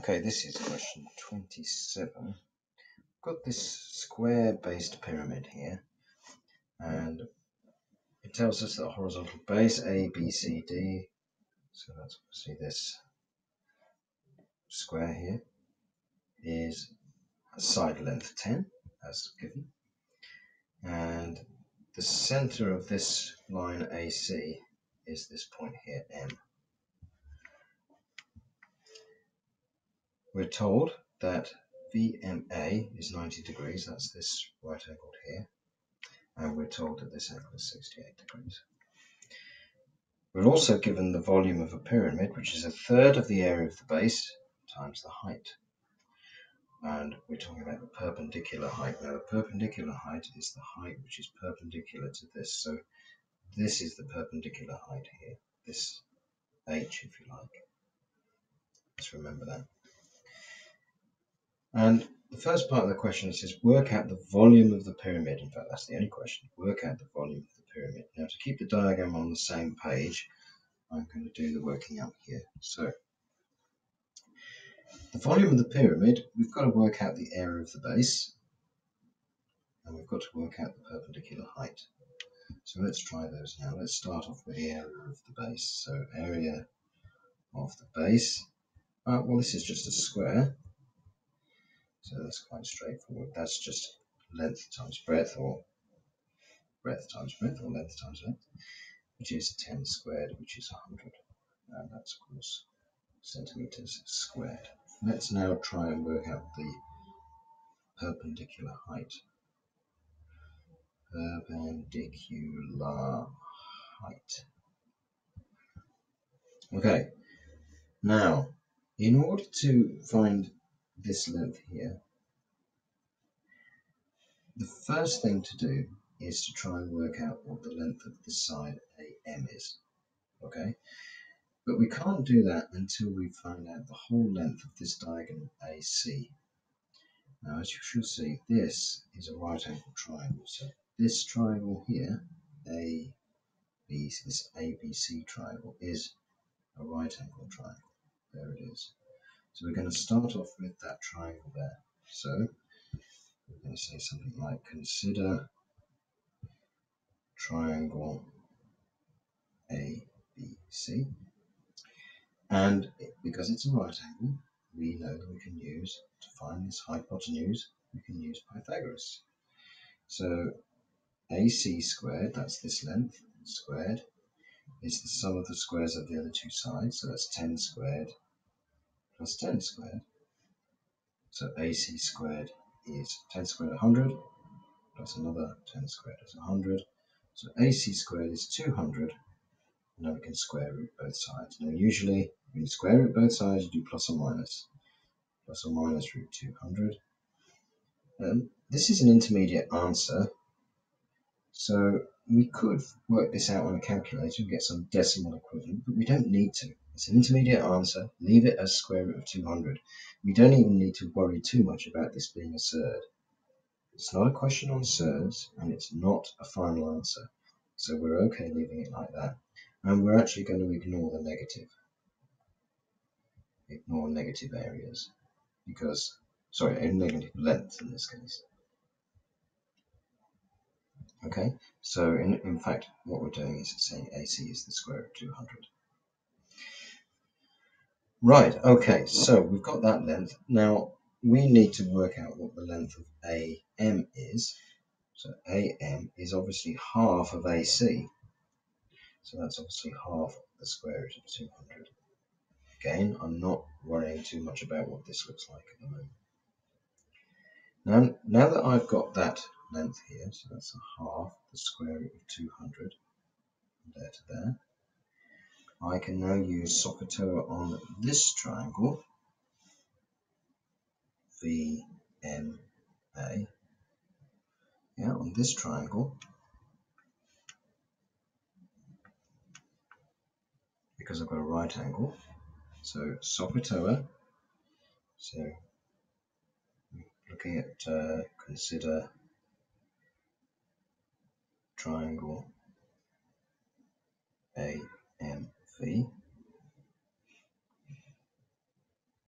Okay, this is question 27. I've got this square-based pyramid here, and it tells us that horizontal base A, B, C, D, so that's obviously this square here, is a side length 10, as given, and the center of this line AC is this point here, M. We're told that VMA is 90 degrees, that's this right angle here, and we're told that this angle is 68 degrees. We're also given the volume of a pyramid, which is a third of the area of the base times the height. And we're talking about the perpendicular height. Now, the perpendicular height is the height which is perpendicular to this. So this is the perpendicular height here, this h, if you like. Let's remember that. And the first part of the question says work out the volume of the pyramid. In fact, that's the only question. Work out the volume of the pyramid. Now, to keep the diagram on the same page, I'm going to do the working out here. So, the volume of the pyramid, we've got to work out the area of the base, and we've got to work out the perpendicular height. So let's try those now. Let's start off with the area of the base. So area of the base, uh, well this is just a square, so that's quite straightforward. That's just length times breadth or breadth times breadth or length times length, which is 10 squared, which is 100. And that's, of course, centimeters squared. Let's now try and work out the perpendicular height. Perpendicular height. Okay, now, in order to find this length here, the first thing to do is to try and work out what the length of the side AM is. Okay, but we can't do that until we find out the whole length of this diagonal AC. Now, as you should see, this is a right angle triangle. So this triangle here, A, B, this ABC triangle is a right angle triangle. There it is. So we're going to start off with that triangle there. So we're going to say something like consider triangle ABC. And because it's a right angle, we know that we can use, to find this hypotenuse, we can use Pythagoras. So AC squared, that's this length, squared, is the sum of the squares of the other two sides. So that's 10 squared plus 10 squared. So AC squared is 10 squared 100 plus another 10 squared is 100. So AC squared is 200. Now we can square root both sides. Now usually when you square root both sides you do plus or minus. Plus or minus root 200. Um, this is an intermediate answer. So we could work this out on a calculator and get some decimal equivalent, but we don't need to. It's an intermediate answer. Leave it as square root of 200. We don't even need to worry too much about this being a surd. It's not a question on surds, and it's not a final answer. So we're okay leaving it like that. And we're actually going to ignore the negative. Ignore negative areas. Because, sorry, a negative length in this case. Okay, so in, in fact, what we're doing is saying AC is the square root of 200. Right, okay, so we've got that length. Now, we need to work out what the length of AM is. So AM is obviously half of AC. So that's obviously half the square root of 200. Again, I'm not worrying too much about what this looks like at the moment. Now, now that I've got that length here, so that's a half the square root of 200, there to there, I can now use SOHCAHTOA on this triangle, VMA, yeah, on this triangle, because I've got a right angle. So SOHCAHTOA, so looking at uh, consider triangle A M V